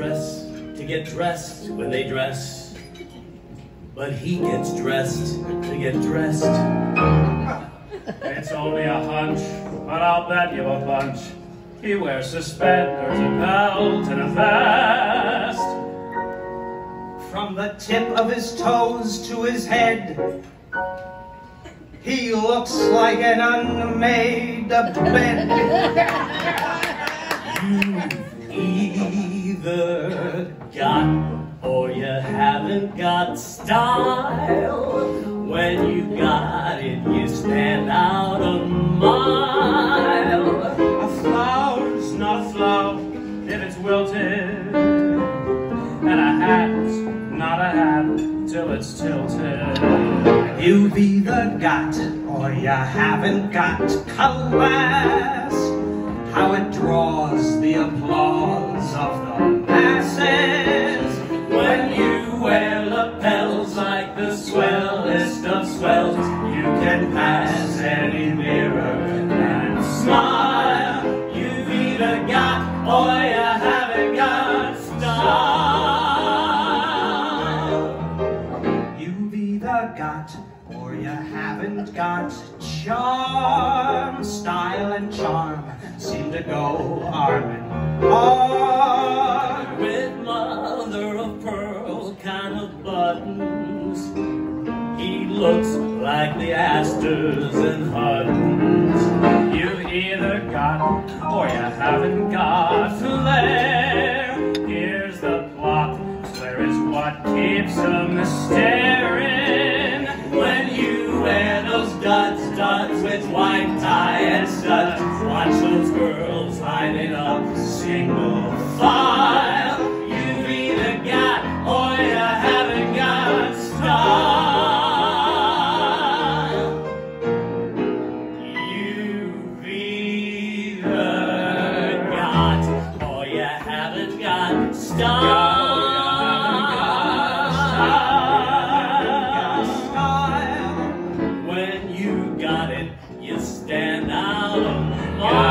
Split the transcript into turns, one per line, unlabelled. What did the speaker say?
dress to get dressed when they dress. But he gets dressed to get dressed.
It's only a hunch, but I'll bet you a bunch. He wears suspenders, a belt, and a vest.
From the tip of his toes to his head, he looks like an unmade bed.
Either got or you haven't got style. When you got it, you stand out a mile.
A flower's not a flower if it's wilted, and a hat's not a hat till it's tilted.
You've either got or you haven't got class.
Got
charm. Style and charm seem to go arm in arm.
With mother of pearl kind of buttons, he looks like the Astors and Huttons.
You've either got or you haven't got flair. Here's the plot, Flair is what keeps them staring.
You've either got or you haven't got style. You either got or you haven't got style. When you got it, you stand out.